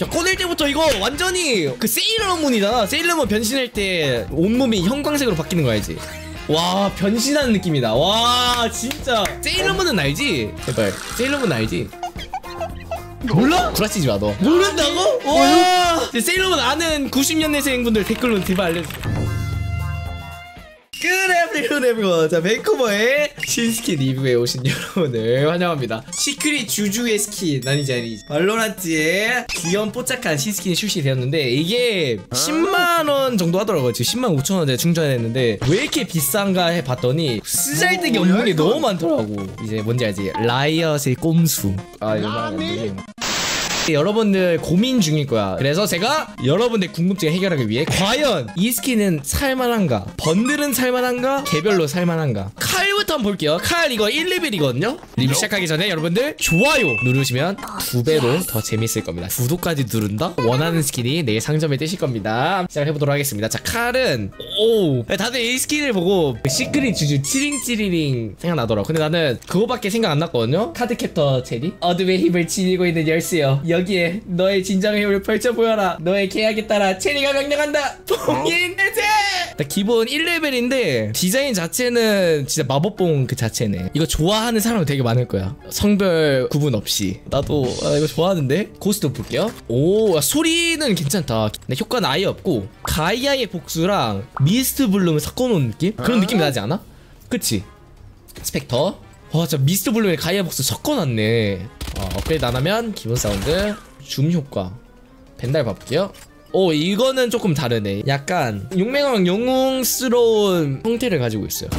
자 꺼낼 때부터 이거 완전히 그 세일러문이잖아 세일러문 변신할 때 온몸이 형광색으로 바뀌는 거 알지? 와 변신하는 느낌이다 와 진짜 세일러문은 알지? 제발 세일러문 알지? 몰라? 구라치지 마 너 모른다고? 와 세일러문 아는 90년대생 분들 댓글로 제발 알려주세요 그래 브리온 everyone 자 밴쿠버의 신스킨 리뷰에 오신 여러분을 환영합니다. 시크릿 주주의 스킨 아니지 아니지. 발로란트의 귀여운 뽀짝한 신스킨이 출시되었는데 이게 10만원 정도 하더라고요. 지금 10만 5천원에 충전했는데 왜 이렇게 비싼가 해봤더니 쓰잘데기 없는 게 너무 많더라고. 이제 뭔지 알지? 라이엇의 꼼수. 아 이거 말하면 여러분들 고민 중일 거야. 그래서 제가 여러분들 궁금증 해결하기 위해 과연 이 스킨은 살만한가? 번들은 살만한가? 개별로 살만한가? 칼 부터 한번 볼게요. 칼 이거 1 레벨이거든요. 리뷰 시작하기 전에 여러분들 좋아요 누르시면 두 배로 더 재밌을 겁니다. 구독까지 누른다? 원하는 스킨이 내일 상점에 뜨실 겁니다. 시작해보도록 하겠습니다. 자 칼은 오 다들 이 스킨을 보고 시크릿 주주 찌링찌리링 생각나더라고. 근데 나는 그거밖에 생각 안 났거든요. 카드 캡터 체리 어둠의 힘을 지니고 있는 열쇠여 여기에 너의 진정의 힘을 펼쳐 보여라. 너의 계약에 따라 체리가 명령한다. 봉인 해제. 나 기본 1레벨인데 디자인 자체는 진짜 마법봉 그 자체네. 이거 좋아하는 사람 되게 많을 거야. 성별 구분 없이. 나도 아, 이거 좋아하는데 고스트 볼게요. 오 야, 소리는 괜찮다. 근데 효과는 아예 없고 가이아의 복수랑 미스트 블룸을 섞어놓은 느낌? 그런 느낌이 나지 않아? 그치? 스펙터 와 진짜 미스트 블룸에 가이아 복수 섞어놨네 어, 업그레이드 안하면 기본 사운드 줌 효과 벤달 봐볼게요 오 이거는 조금 다르네 약간 용맹왕 영웅스러운 형태를 가지고 있어요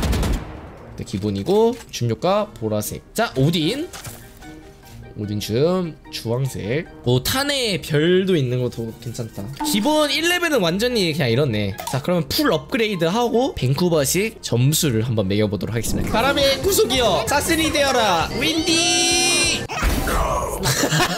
네, 기본이고 줌 효과 보라색. 자 오딘. 오딘 줌 주황색. 뭐 탄에 별도 있는 것도 괜찮다. 기본 1레벨은 완전히 그냥 이렇네. 자 그러면 풀 업그레이드 하고 밴쿠버식 점수를 한번 매겨보도록 하겠습니다. 바람의 구속이여 사슬이 되어라 윈디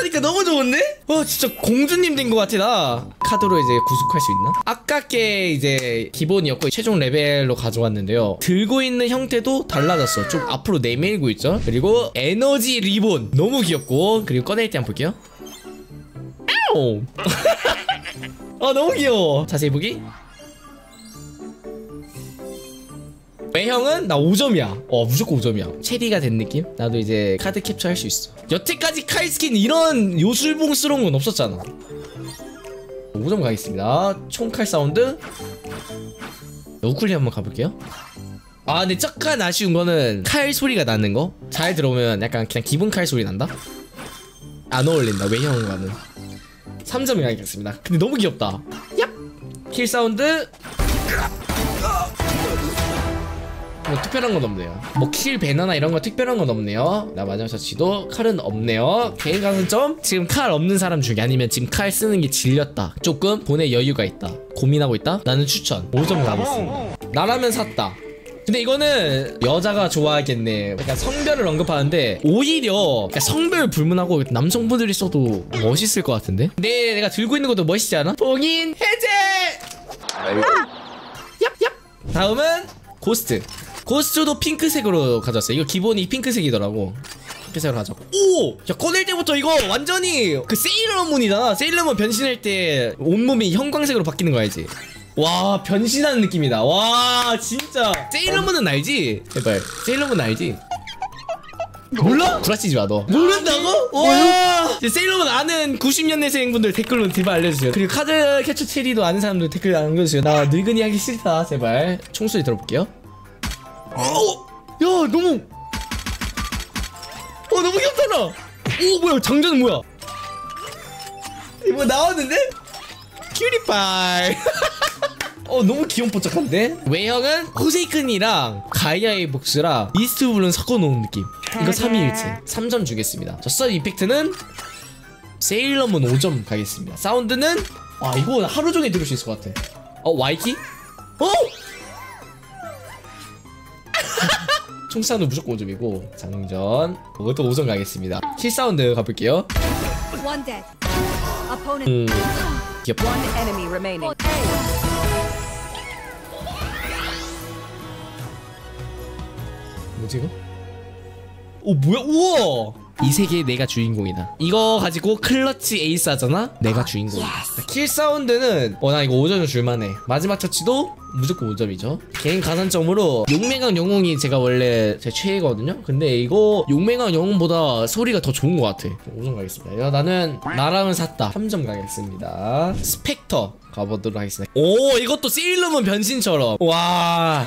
하니까 너무 좋은데? 와 진짜 공주님 된 것 같아 나. 카드로 이제 구속할 수 있나? 아깝게 이제 기본이었고 최종 레벨로 가져왔는데요. 들고 있는 형태도 달라졌어. 좀 앞으로 내밀고 있죠? 그리고 에너지 리본. 너무 귀엽고. 그리고 꺼낼 때 한번 볼게요. 아 너무 귀여워. 자세히 보기 외형은 나 5점이야. 어, 무조건 5점이야. 체리가 된 느낌? 나도 이제 카드 캡처 할 수 있어. 여태까지 칼 스킨 이런 요술봉스러운 건 없었잖아. 5점 가겠습니다. 총칼 사운드. 우클릭 한번 가볼게요. 아, 근데 약간 아쉬운 거는 칼 소리가 나는 거? 잘 들어오면 약간 그냥 기본 칼 소리 난다? 안 어울린다, 외형과는. 3점이 가겠습니다. 근데 너무 귀엽다. 얍! kill 사운드. 뭐 특별한 건 없네요. 뭐 kill 배너나 이런 거 특별한 건 없네요. 나 마지막 처치도 칼은 없네요. 개인 가산점 지금 칼 없는 사람 중에 아니면 지금 칼 쓰는 게 질렸다. 조금 보낼 여유가 있다. 고민하고 있다. 나는 추천. 5점 가겠습니다. 나라면 샀다. 근데 이거는 여자가 좋아하겠네. 약간 성별을 언급하는데 오히려 성별 불문하고 남성분들이 써도 멋있을 것 같은데? 네, 내가 들고 있는 것도 멋있지 않아? 봉인 해제. 얍얍. 다음은 고스트. 고스트도 핑크색으로 가져왔어요. 이거 기본이 핑크색이더라고. 핑크색으로 가져왔고. 오! 야, 꺼낼 때부터 이거 완전히 그 세일러문이잖아. 세일러문 변신할 때 온몸이 형광색으로 바뀌는 거 알지? 와, 변신하는 느낌이다. 와, 진짜. 세일러문은 알지? 제발. 세일러문 알지? 몰라? 구라치지 마, 너. 모른다고? 와! 세일러문 아는 90년대생 분들 댓글로 제발 알려주세요. 그리고 카드 캐쳐 체리도 아는 사람들 댓글 남겨주세요. 나 늙은이 하기 싫다, 제발. 총소리 들어볼게요. 어? 야 너무 어 너무 귀엽잖아 오 뭐야 장전은 뭐야 이거 나왔는데? 큐리파이 어 너무 귀염뽀짝한데? 외형은 호세이큰이랑 가이아의 복수랑 이스트블은 섞어놓은 느낌 이거 3위일체 3점 주겠습니다 저썰 이펙트는 세일러문 5점 가겠습니다 사운드는 와 이거 하루 종일 들을 수 있을 것 같아 어 와이키? 어? 총사는 무조건 5점이고 장전. 이것도 5점 가겠습니다. 킬 사운드 가볼게요. 음 귀엽다. remaining. 뭐지 이거? 오 뭐야? 우와 이 세계에 내가 주인공이다. 이거 가지고 클러치 에이스 하잖아? 내가 주인공이다. kill 사운드는 어 나 이거 5점 줄만해. 마지막 처치도 무조건 5점이죠. 개인 가산점으로 용맹왕 영웅이 제가 원래 제 최애거든요? 근데 이거 용맹왕 영웅보다 소리가 더 좋은 것 같아. 5점 가겠습니다. 야, 나는 나라면 샀다. 3점 가겠습니다. 스펙터 가보도록 하겠습니다. 오 이것도 세일러문 변신처럼. 와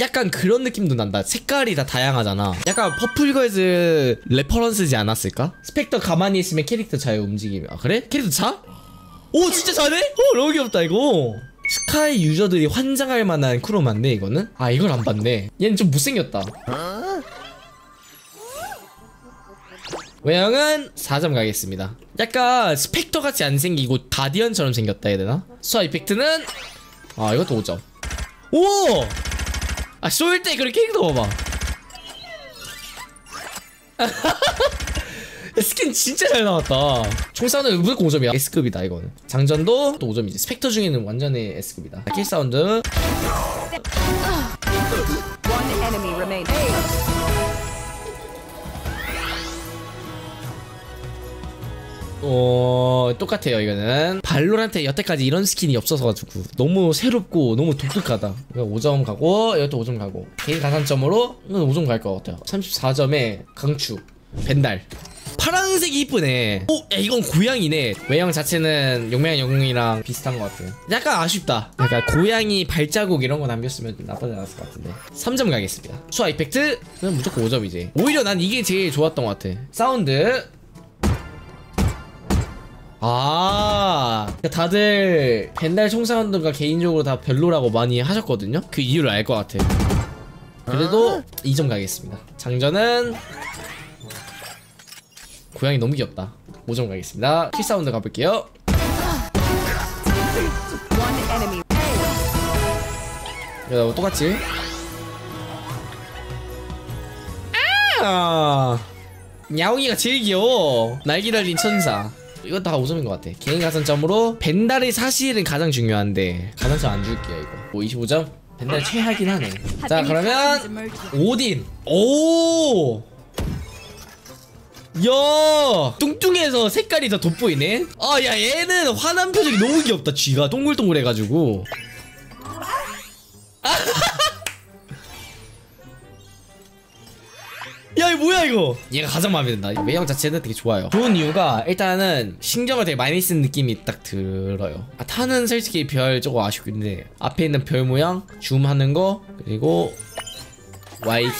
약간 그런 느낌도 난다. 색깔이 다 다양하잖아. 약간 퍼플걸즈 reference지 않았을까? 스펙터 가만히 있으면 캐릭터 잘 움직이면. 아, 그래? 캐릭터 자? 오, 진짜 잘해? 오, 너무 귀엽다, 이거. 스카이 유저들이 환장할 만한 chroma인데, 이거는? 아, 이걸 안 봤네. 얘는 좀 못생겼다. 외형은 4점 가겠습니다. 약간 스펙터 같이 안 생기고 가디언처럼 생겼다 해야 되나? 수화 effect는 아 이것도 5점. 오! 아, 쏠때 캐릭터 봐봐. 스킨 진짜 잘 나왔다. 총 사운드 무조건 5점이야. S급이다, 이거는. 장전도 또 5점이지. 스펙터 중에는 완전히 S급이다. kill 사운드. 어, 똑같아요, 이거는. 발로란트에 여태까지 이런 스킨이 없어서 가지고 너무 새롭고 너무 독특하다. 이거 5점 가고, 이것도 5점 가고. 개인 가산점으로 이건 5점 갈 것 같아요. 34점에 강추. 벤달. 파란색이 이쁘네. 오, 야, 이건 고양이네. 외형 자체는 용맹 영웅이랑 비슷한 것 같아요. 약간 아쉽다. 약간 고양이 발자국 이런 거 남겼으면 나쁘지 않았을 것 같은데. 3점 가겠습니다. 수화 effect는 무조건 5점이지. 오히려 난 이게 제일 좋았던 것 같아. 사운드. 아, 그러니까 다들 벤달 총사운드가 개인적으로 다 별로라고 많이 하셨거든요. 그 이유를 알 것 같아. 그래도 2점 가겠습니다. 장전은 고양이 너무 귀엽다. 5점 가겠습니다. kill 사운드 가볼게요. One enemy. 야, 똑같지? 아, 야옹이가 제일 귀여워. 날개 달린 천사. 이거 다 5점인 것 같아. 개인 가산점으로 벤달이 사실은 가장 중요한데 가산점 안 줄게요 이거. 뭐 25점? 벤달 최하긴 하네. 자 그러면 오딘. 오. 야 뚱뚱해서 색깔이 더 돋보이네 아 야 얘는 화난 표정이 너무 귀엽다 쥐가 동글동글해가지고 야 이거 뭐야 이거? 얘가 가장 마음에 든다. 이 외형 자체는 되게 좋아요. 좋은 이유가 일단은 신경을 되게 많이 쓴 느낌이 딱 들어요. 아, 타는 솔직히 별 조금 아쉽긴데 앞에 있는 별 모양 줌하는 거 그리고 Y키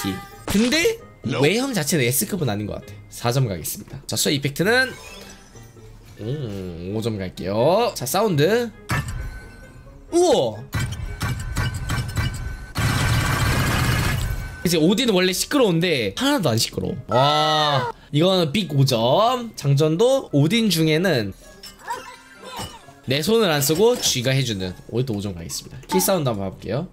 근데 외형 자체는 S급은 아닌 것 같아. 4점 가겠습니다. 자 수어 이펙트는? 음 5점 갈게요. 자 사운드. 우와 이제 오딘은 원래 시끄러운데 하나도 안 시끄러워. 와 이거는 빅 5점. 장전도 오딘 중에는 내 손을 안 쓰고 지가 해주는. 오늘도 5점 가겠습니다. kill sound 한번 봐볼게요.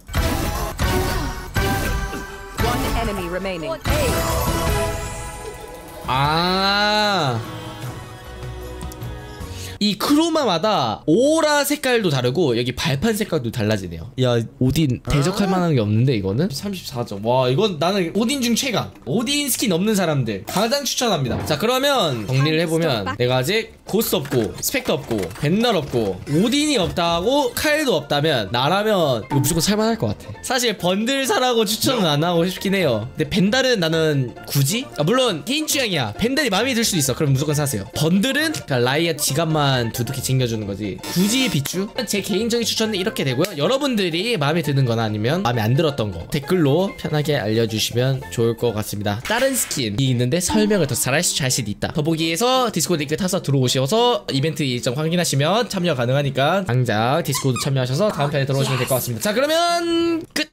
아. 이 chroma마다 aura 색깔도 다르고 여기 발판 색깔도 달라지네요. 야 오딘 대적할 만한 게 없는데 이거는 34점. 와 이건 나는 오딘 중 최강. 오딘 스킨 없는 사람들 가장 추천합니다. 자 그러면 정리를 해보면 내가 아직 고스 없고 스펙터 없고 밴달 없고 오딘이 없다고 칼도 없다면 나라면 이거 무조건 살만할 것 같아. 사실 번들 사라고 추천은 안 하고 싶긴 해요. 근데 밴달은 나는 굳이? 아, 물론 개인 취향이야. 밴달이 마음에 들 수도 있어. 그럼 무조건 사세요. 번들은 그러니까 라이엇 지갑만 두둑히 챙겨주는 거지. 굳이 비추? 제 개인적인 추천은 이렇게 되고요. 여러분들이 마음에 드는 거나 아니면 마음에 안 들었던 거 댓글로 편하게 알려주시면 좋을 것 같습니다. 다른 스킨이 있는데 설명을 더 잘할 수 자신 있다. 더보기에서 디스코드 링크 타서 들어오셔서 이벤트 일정 확인하시면 참여 가능하니까 당장 디스코드 참여하셔서 다음 편에 들어오시면 될 것 같습니다. 자 그러면 끝!